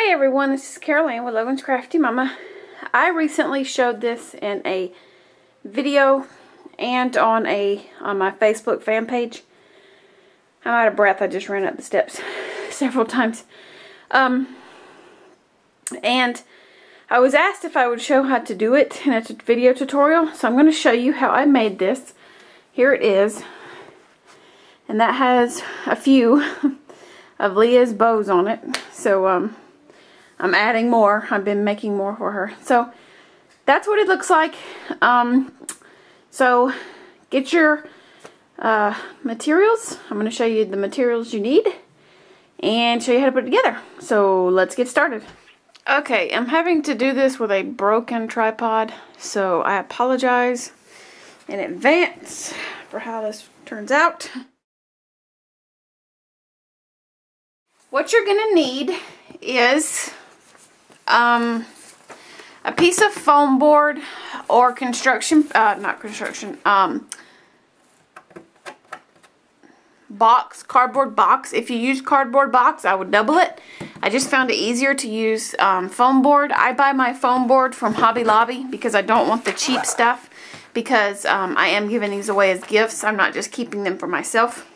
Hi everyone, this is Caroline with Logan's Crafty Momma. I recently showed this in a video and on a on my Facebook fan page. I'm out of breath, I just ran up the steps several times. Um, and I was asked if I would show how to do it in a video tutorial, so I'm going to show you how I made this. Here it is. And that has a few of Leah's bows on it. So, um, I'm adding more. I've been making more for her. So that's what it looks like. Um, so get your uh, materials. I'm going to show you the materials you need and show you how to put it together. So let's get started. Okay, I'm having to do this with a broken tripod, so I apologize in advance for how this turns out. What you're going to need is um, a piece of foam board or construction, uh, not construction, um, box, cardboard box. If you use cardboard box, I would double it. I just found it easier to use um, foam board. I buy my foam board from Hobby Lobby because I don't want the cheap stuff because um, I am giving these away as gifts. I'm not just keeping them for myself.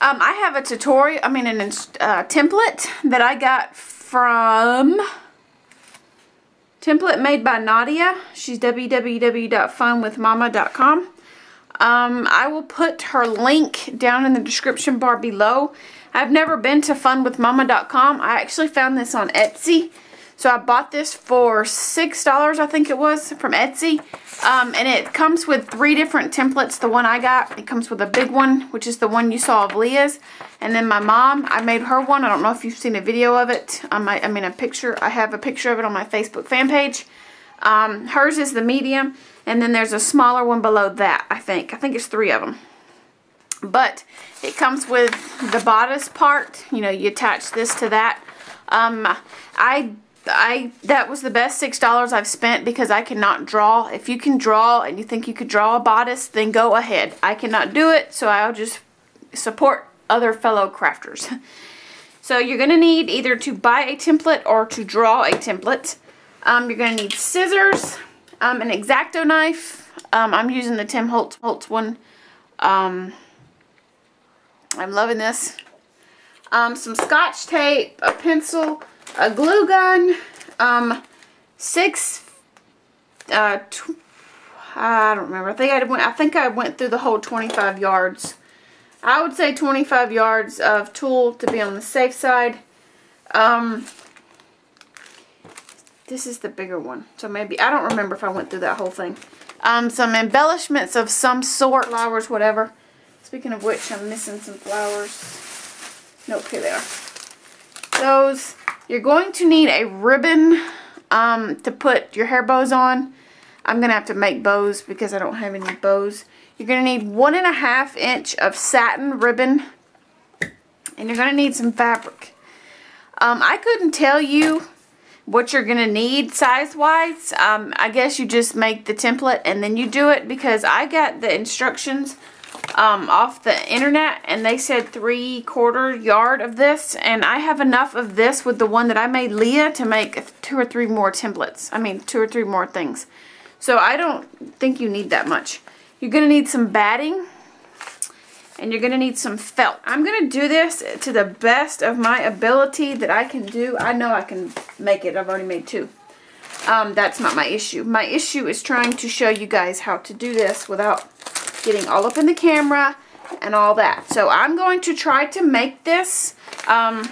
Um, I have a tutorial, I mean a uh, template that I got from template made by Nadia. She's www.funwithmama.com. Um, I will put her link down in the description bar below. I've never been to funwithmama.com. I actually found this on Etsy. So I bought this for $6, I think it was, from Etsy. Um, and it comes with three different templates. The one I got, it comes with a big one, which is the one you saw of Leah's. And then my mom, I made her one. I don't know if you've seen a video of it. Um, I, I mean a picture. I have a picture of it on my Facebook fan page. Um, hers is the medium. And then there's a smaller one below that, I think. I think it's three of them. But it comes with the bodice part. You know, you attach this to that. Um, I I that was the best six dollars I've spent because I cannot draw. If you can draw and you think you could draw a bodice, then go ahead. I cannot do it, so I'll just support other fellow crafters. so you're going to need either to buy a template or to draw a template. Um, you're to need scissors, um, an X-Acto knife. Um, I'm using the Tim Holtz, Holtz one. Um, I'm loving this. Um, some scotch tape, a pencil, a glue gun, um, six, uh, I don't remember. I think I went, I think I went through the whole 25 yards. I would say 25 yards of tulle to be on the safe side. Um, this is the bigger one. So maybe, I don't remember if I went through that whole thing. Um, some embellishments of some sort, flowers, whatever. Speaking of which, I'm missing some flowers. Nope, here they are. Those you're going to need a ribbon um, to put your hair bows on. I'm going to have to make bows because I don't have any bows. You're going to need one and a half inch of satin ribbon. And you're going to need some fabric. Um, I couldn't tell you what you're going to need size-wise. Um, I guess you just make the template and then you do it because I got the instructions um, off the internet and they said three quarter yard of this and I have enough of this with the one that I made Leah to make two or three more templates. I mean two or three more things. So I don't think you need that much. You're going to need some batting and you're going to need some felt. I'm going to do this to the best of my ability that I can do. I know I can make it. I've already made two. Um, that's not my issue. My issue is trying to show you guys how to do this without getting all up in the camera and all that. So I'm going to try to make this um,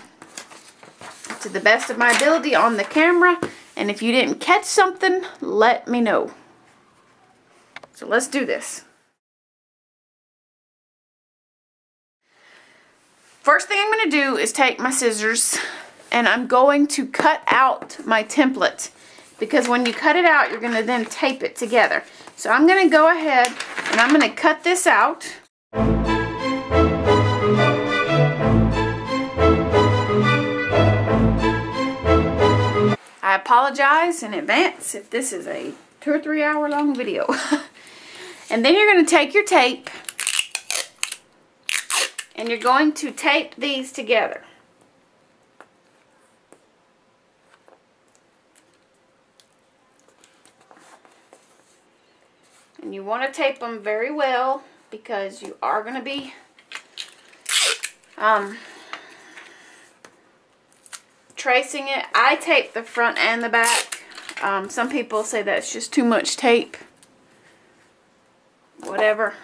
to the best of my ability on the camera. And if you didn't catch something, let me know. So let's do this. First thing I'm going to do is take my scissors and I'm going to cut out my template because when you cut it out, you're going to then tape it together. So I'm going to go ahead and I'm going to cut this out. I apologize in advance if this is a two or three hour long video. and then you're going to take your tape and you're going to tape these together. And you want to tape them very well because you are going to be um, tracing it. I tape the front and the back. Um, some people say that's just too much tape. Whatever.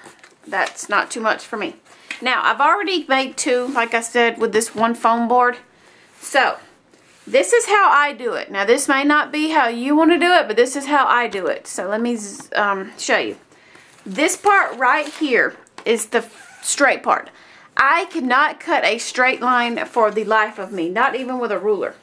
That's not too much for me. Now, I've already made two, like I said, with this one foam board. So, this is how I do it. Now, this may not be how you want to do it, but this is how I do it. So, let me um, show you. This part right here is the straight part. I cannot cut a straight line for the life of me, not even with a ruler.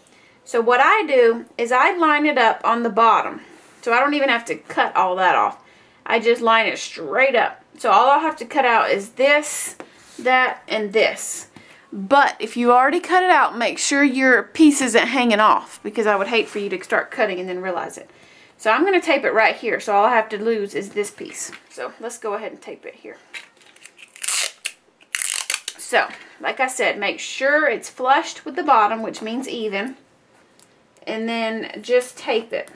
So what I do is I line it up on the bottom. So I don't even have to cut all that off. I just line it straight up. So all I'll have to cut out is this, that, and this. But if you already cut it out, make sure your piece isn't hanging off because I would hate for you to start cutting and then realize it. So I'm going to tape it right here. So all I have to lose is this piece. So let's go ahead and tape it here. So, like I said, make sure it's flushed with the bottom, which means even. And then just tape it.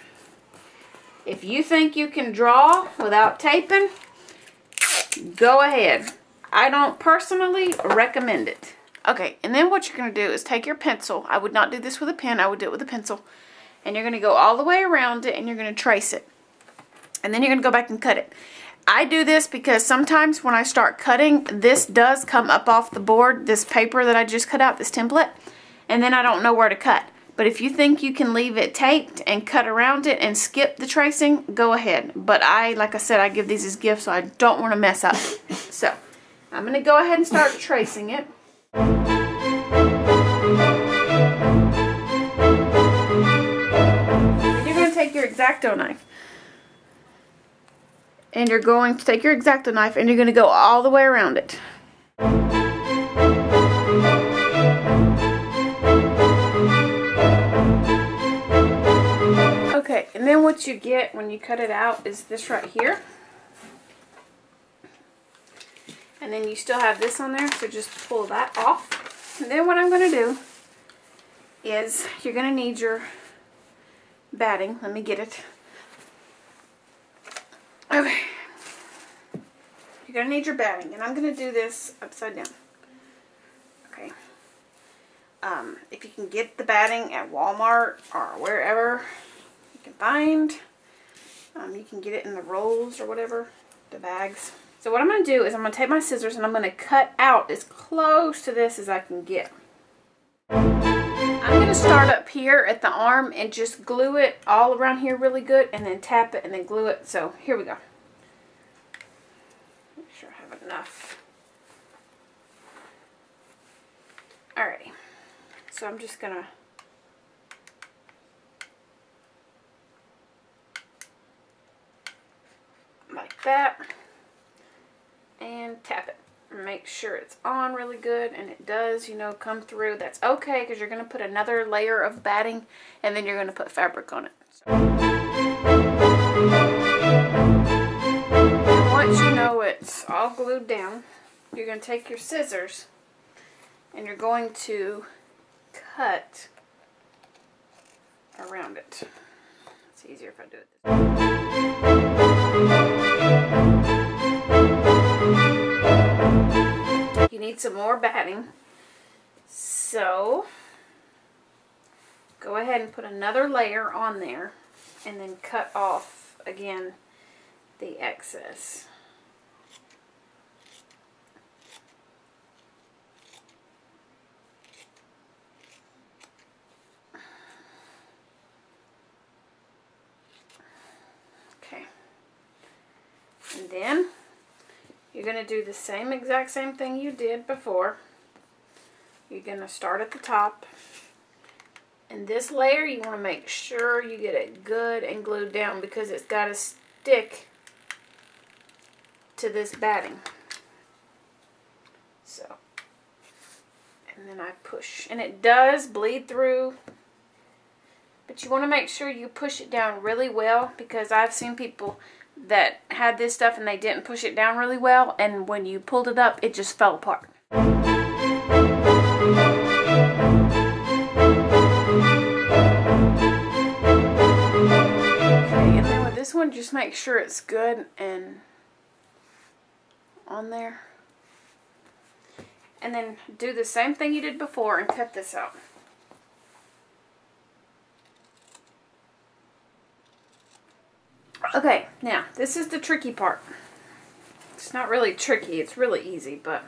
If you think you can draw without taping, go ahead. I don't personally recommend it. Okay, and then what you're going to do is take your pencil. I would not do this with a pen. I would do it with a pencil. And you're going to go all the way around it and you're going to trace it. And then you're going to go back and cut it. I do this because sometimes when I start cutting, this does come up off the board, this paper that I just cut out, this template, and then I don't know where to cut. But if you think you can leave it taped and cut around it and skip the tracing, go ahead. But I, like I said, I give these as gifts, so I don't want to mess up. So, I'm going to go ahead and start tracing it. You're going to take your X-Acto knife and you're going to take your X-Acto knife and you're going to go all the way around it. Okay, and then what you get when you cut it out is this right here. And then you still have this on there, so just pull that off. And then what I'm going to do is you're going to need your batting. Let me get it. Okay. You're going to need your batting, and I'm going to do this upside down. Okay. Um, if you can get the batting at Walmart or wherever you can find, um, you can get it in the rolls or whatever, the bags. So what I'm going to do is I'm going to take my scissors and I'm going to cut out as close to this as I can get. I'm going to start up here at the arm and just glue it all around here really good and then tap it and then glue it. So here we go. Make sure I have enough. Alrighty. So I'm just going to like that and tap it. Make sure it's on really good and it does you know come through. That's okay because you're going to put another layer of batting and then you're going to put fabric on it. So. once you know it's all glued down you're going to take your scissors and you're going to cut around it. It's easier if I do it need some more batting. So, go ahead and put another layer on there and then cut off again the excess. Okay. And then you're going to do the same exact same thing you did before. You're going to start at the top. And this layer, you want to make sure you get it good and glued down because it's got to stick to this batting. So, and then I push. And it does bleed through, but you want to make sure you push it down really well because I've seen people that had this stuff and they didn't push it down really well and when you pulled it up it just fell apart. Okay, and then with this one just make sure it's good and on there. And then do the same thing you did before and cut this out. Okay, now this is the tricky part. It's not really tricky, it's really easy, but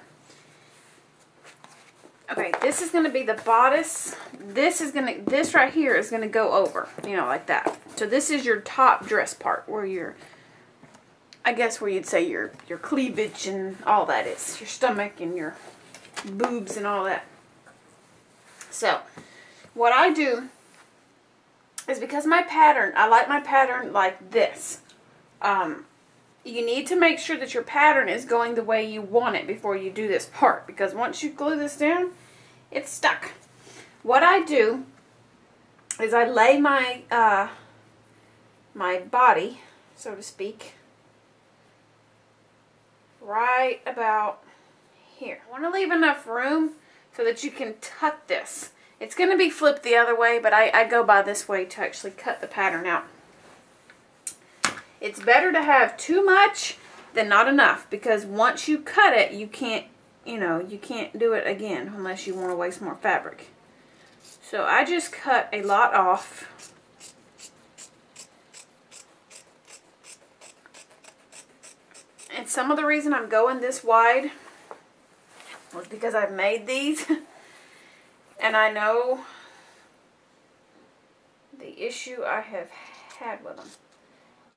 Okay, this is going to be the bodice. This is going to, this right here is going to go over, you know, like that. So this is your top dress part where your, I guess where you'd say your, your cleavage and all that is. Your stomach and your boobs and all that. So, what I do is because my pattern, I like my pattern like this. Um, you need to make sure that your pattern is going the way you want it before you do this part because once you glue this down it's stuck. What I do is I lay my uh, my body so to speak right about here. I want to leave enough room so that you can tuck this it's going to be flipped the other way but I, I go by this way to actually cut the pattern out it's better to have too much than not enough because once you cut it, you can't, you know, you can't do it again unless you want to waste more fabric. So I just cut a lot off. And some of the reason I'm going this wide was because I've made these and I know the issue I have had with them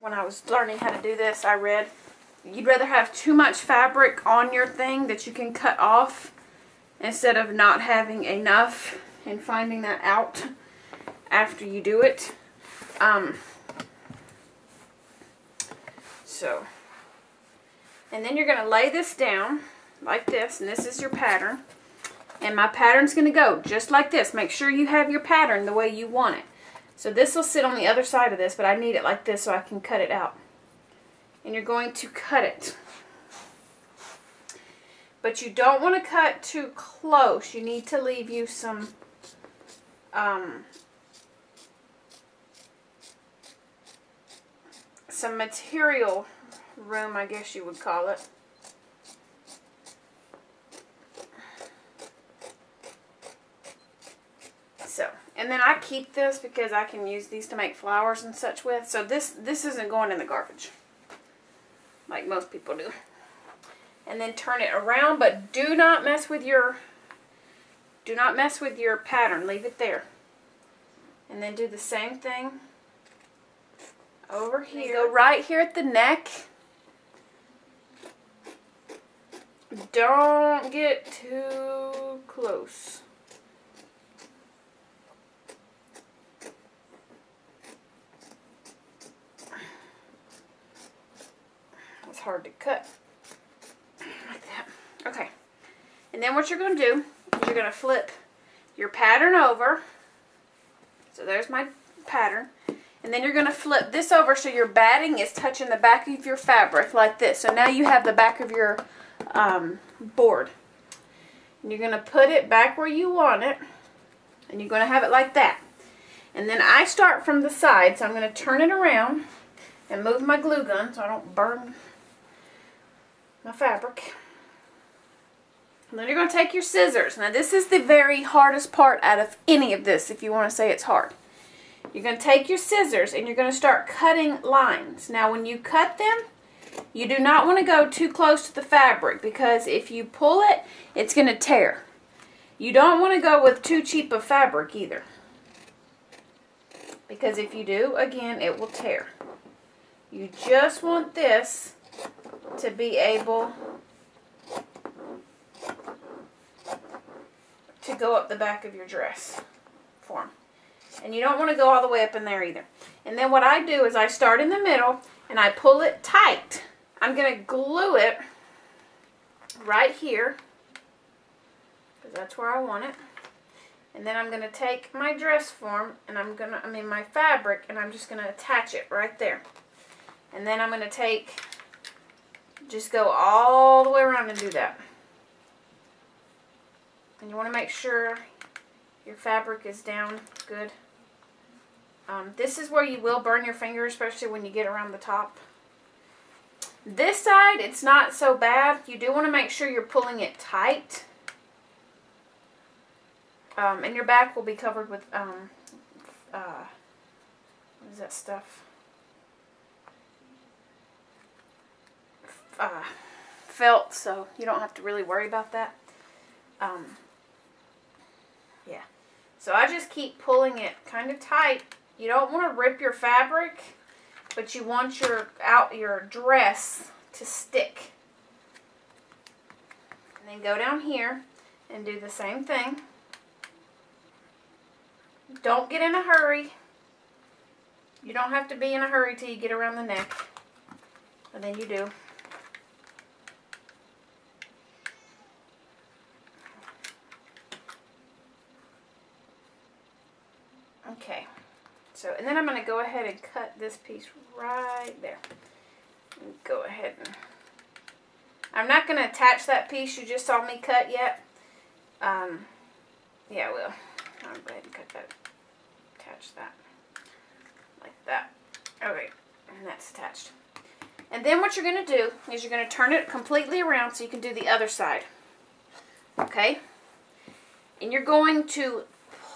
when I was learning how to do this, I read you'd rather have too much fabric on your thing that you can cut off instead of not having enough and finding that out after you do it. Um, so, and then you're going to lay this down like this, and this is your pattern. And my pattern's going to go just like this. Make sure you have your pattern the way you want it. So this will sit on the other side of this, but I need it like this so I can cut it out. And you're going to cut it. But you don't want to cut too close. You need to leave you some um, some material room, I guess you would call it. So, and then I keep this because I can use these to make flowers and such with. So this, this isn't going in the garbage like most people do. And then turn it around, but do not mess with your, do not mess with your pattern. Leave it there. And then do the same thing over here. Go right here at the neck. Don't get too close. Hard to cut. Like that. Okay. And then what you're going to do is you're going to flip your pattern over. So there's my pattern. And then you're going to flip this over so your batting is touching the back of your fabric like this. So now you have the back of your um, board. And you're going to put it back where you want it. And you're going to have it like that. And then I start from the side. So I'm going to turn it around and move my glue gun so I don't burn my fabric. And then you're going to take your scissors. Now this is the very hardest part out of any of this if you want to say it's hard. You're going to take your scissors and you're going to start cutting lines. Now when you cut them, you do not want to go too close to the fabric because if you pull it, it's going to tear. You don't want to go with too cheap of fabric either. Because if you do, again, it will tear. You just want this to be able to go up the back of your dress form. And you don't want to go all the way up in there either. And then what I do is I start in the middle and I pull it tight. I'm going to glue it right here because that's where I want it. And then I'm going to take my dress form and I'm going to, I mean my fabric, and I'm just going to attach it right there. And then I'm going to take just go all the way around and do that. And you want to make sure your fabric is down good. Um, this is where you will burn your finger, especially when you get around the top. This side, it's not so bad. You do want to make sure you're pulling it tight. Um, and your back will be covered with, um, uh, what is that stuff? Uh, felt, so you don't have to really worry about that. Um, yeah. So I just keep pulling it kind of tight. You don't want to rip your fabric but you want your out your dress to stick. And then go down here and do the same thing. Don't get in a hurry. You don't have to be in a hurry till you get around the neck. And then you do. Okay. So, and then I'm going to go ahead and cut this piece right there. Go ahead and... I'm not going to attach that piece you just saw me cut yet. Um, yeah, I will. I'll go ahead and cut that. Attach that. Like that. Okay, and that's attached. And then what you're going to do is you're going to turn it completely around so you can do the other side. Okay? And you're going to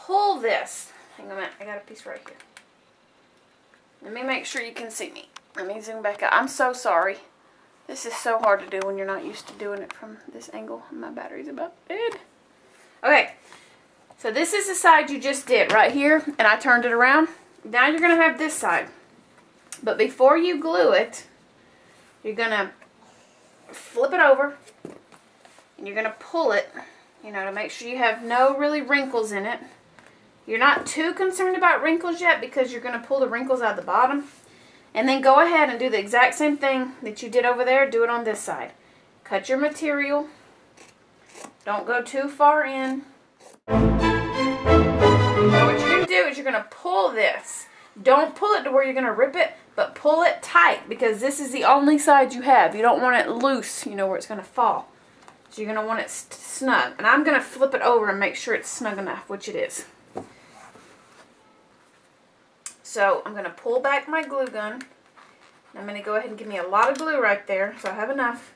pull this. Hang on a minute. I got a piece right here. Let me make sure you can see me. Let me zoom back out. I'm so sorry. This is so hard to do when you're not used to doing it from this angle. My battery's about dead. Okay. So this is the side you just did right here. And I turned it around. Now you're going to have this side. But before you glue it, you're going to flip it over. And you're going to pull it, you know, to make sure you have no really wrinkles in it. You're not too concerned about wrinkles yet because you're going to pull the wrinkles out the bottom. And then go ahead and do the exact same thing that you did over there. Do it on this side. Cut your material. Don't go too far in. Now what you're going to do is you're going to pull this. Don't pull it to where you're going to rip it, but pull it tight because this is the only side you have. You don't want it loose, you know, where it's going to fall. So you're going to want it snug. And I'm going to flip it over and make sure it's snug enough, which it is. So I'm going to pull back my glue gun. I'm going to go ahead and give me a lot of glue right there so I have enough.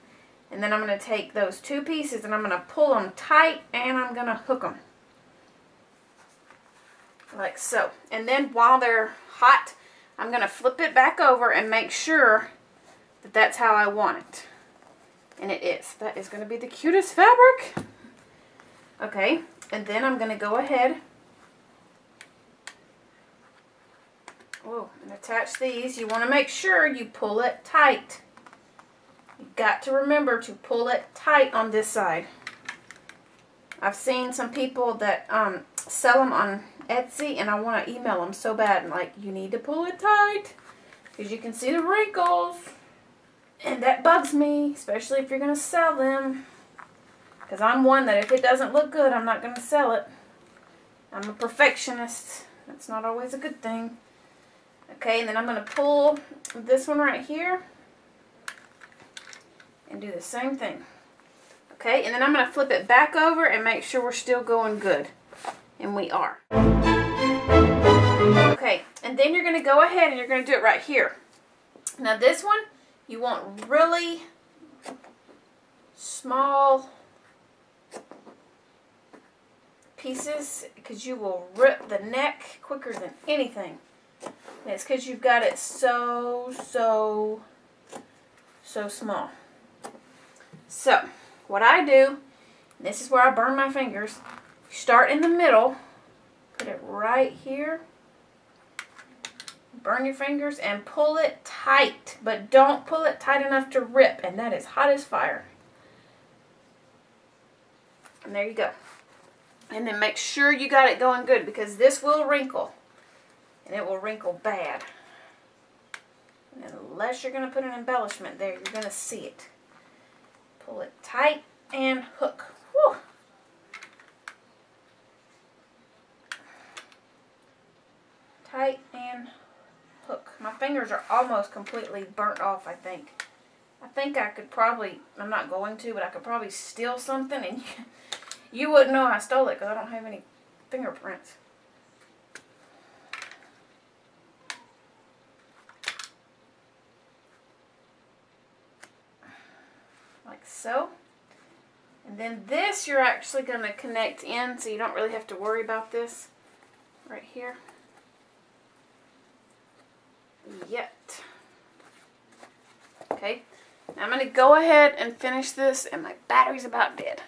And then I'm going to take those two pieces and I'm going to pull them tight and I'm going to hook them. Like so. And then while they're hot, I'm going to flip it back over and make sure that that's how I want it. And it is. That is going to be the cutest fabric. Okay. And then I'm going to go ahead Oh, and attach these. You want to make sure you pull it tight. You've got to remember to pull it tight on this side. I've seen some people that um, sell them on Etsy and I want to email them so bad. Like, you need to pull it tight because you can see the wrinkles. And that bugs me, especially if you're going to sell them. Because I'm one that if it doesn't look good, I'm not going to sell it. I'm a perfectionist. That's not always a good thing. Okay, and then I'm going to pull this one right here and do the same thing. Okay, and then I'm going to flip it back over and make sure we're still going good. And we are. Okay, and then you're going to go ahead and you're going to do it right here. Now this one, you want really small pieces because you will rip the neck quicker than anything. And it's because you've got it so, so, so small. So, what I do, this is where I burn my fingers, start in the middle, put it right here, burn your fingers and pull it tight, but don't pull it tight enough to rip, and that is hot as fire. And there you go. And then make sure you got it going good because this will wrinkle and it will wrinkle bad. And unless you're going to put an embellishment there, you're going to see it. Pull it tight and hook. Whew. Tight and hook. My fingers are almost completely burnt off, I think. I think I could probably, I'm not going to, but I could probably steal something and you, you wouldn't know I stole it because I don't have any fingerprints. like so. And then this you're actually going to connect in so you don't really have to worry about this right here. Yet. Okay, now I'm going to go ahead and finish this and my battery's about dead.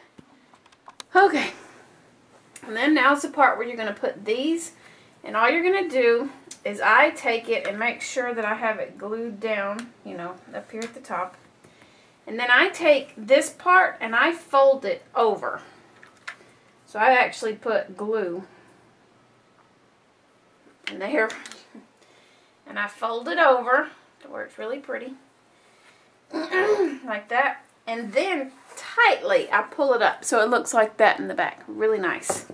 Okay, and then now's the part where you're going to put these and all you're going to do is I take it and make sure that I have it glued down, you know, up here at the top. And then I take this part and I fold it over. So I actually put glue in there. And I fold it over to where it's really pretty. like that. And then tightly I pull it up so it looks like that in the back. Really nice.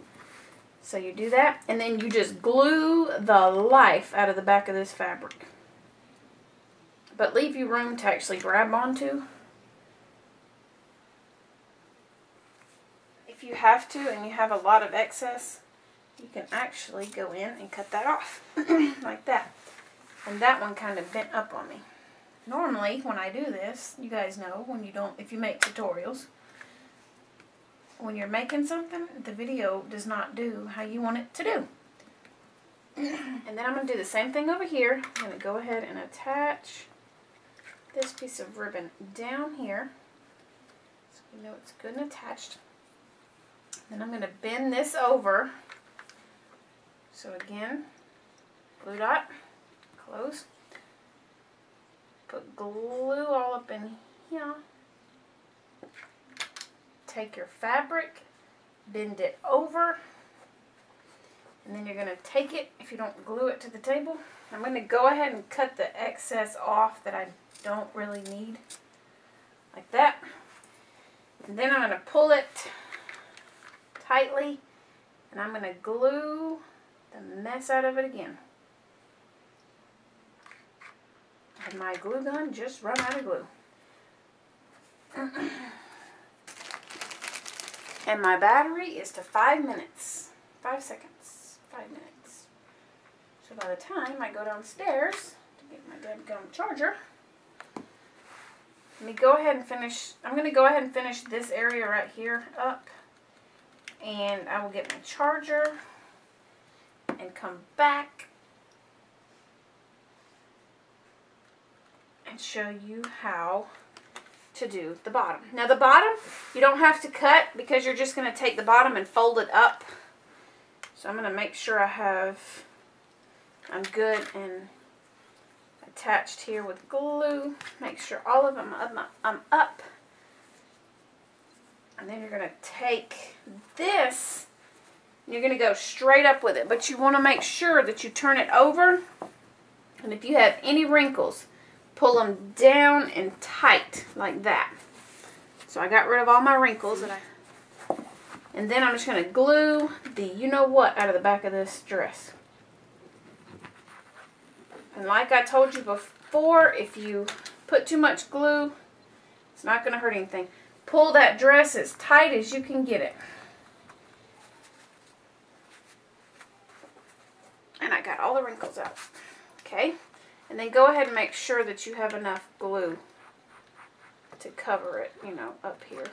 So you do that and then you just glue the life out of the back of this fabric. But leave you room to actually grab onto. If you have to and you have a lot of excess, you can actually go in and cut that off like that. And that one kind of bent up on me. Normally, when I do this, you guys know when you don't, if you make tutorials, when you're making something, the video does not do how you want it to do. and then I'm going to do the same thing over here. I'm going to go ahead and attach this piece of ribbon down here. So you know it's good and attached. Then I'm going to bend this over. So again, glue dot, close. Put glue all up in here take your fabric, bend it over, and then you're going to take it, if you don't glue it to the table, I'm going to go ahead and cut the excess off that I don't really need, like that. And then I'm going to pull it tightly, and I'm going to glue the mess out of it again. And my glue gun just run out of glue. And my battery is to five minutes. Five seconds. Five minutes. So by the time I go downstairs to get my dead gum charger, let me go ahead and finish. I'm going to go ahead and finish this area right here up. And I will get my charger and come back and show you how to do the bottom. Now the bottom, you don't have to cut because you're just going to take the bottom and fold it up. So I'm going to make sure I have, I'm good and attached here with glue. Make sure all of them I'm up. And then you're going to take this, you're going to go straight up with it. But you want to make sure that you turn it over. And if you have any wrinkles, pull them down and tight like that. So I got rid of all my wrinkles And, I and then I'm just going to glue the you know what out of the back of this dress. And like I told you before, if you put too much glue, it's not going to hurt anything. Pull that dress as tight as you can get it. And I got all the wrinkles out. Okay. And then go ahead and make sure that you have enough glue to cover it, you know, up here.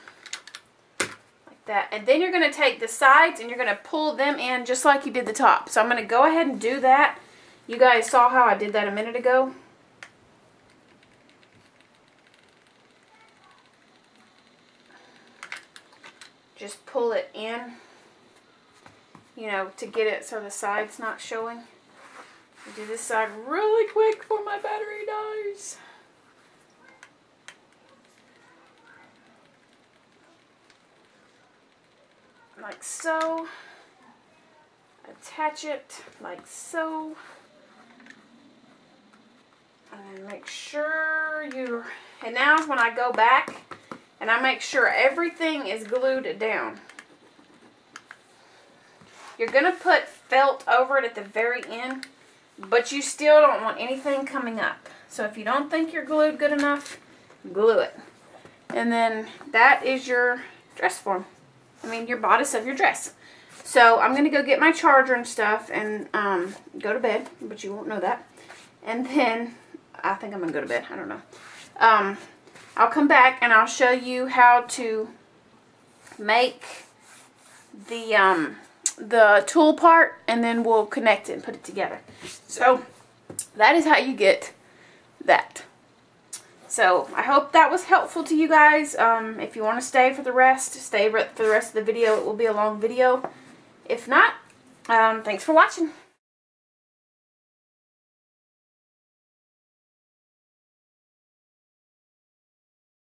Like that. And then you're going to take the sides and you're going to pull them in just like you did the top. So I'm going to go ahead and do that. You guys saw how I did that a minute ago. Just pull it in, you know, to get it so the side's not showing do this side really quick before my battery dies. Like so. Attach it like so. And make sure you, and now when I go back and I make sure everything is glued down. You're going to put felt over it at the very end but you still don't want anything coming up. So if you don't think you're glued good enough, glue it. And then that is your dress form. I mean, your bodice of your dress. So I'm going to go get my charger and stuff and um, go to bed, but you won't know that. And then, I think I'm going to go to bed. I don't know. Um, I'll come back and I'll show you how to make the um, the tulle part and then we'll connect it and put it together. So that is how you get that. So I hope that was helpful to you guys. Um, if you want to stay for the rest, stay for the rest of the video. It will be a long video. If not, um, thanks for watching.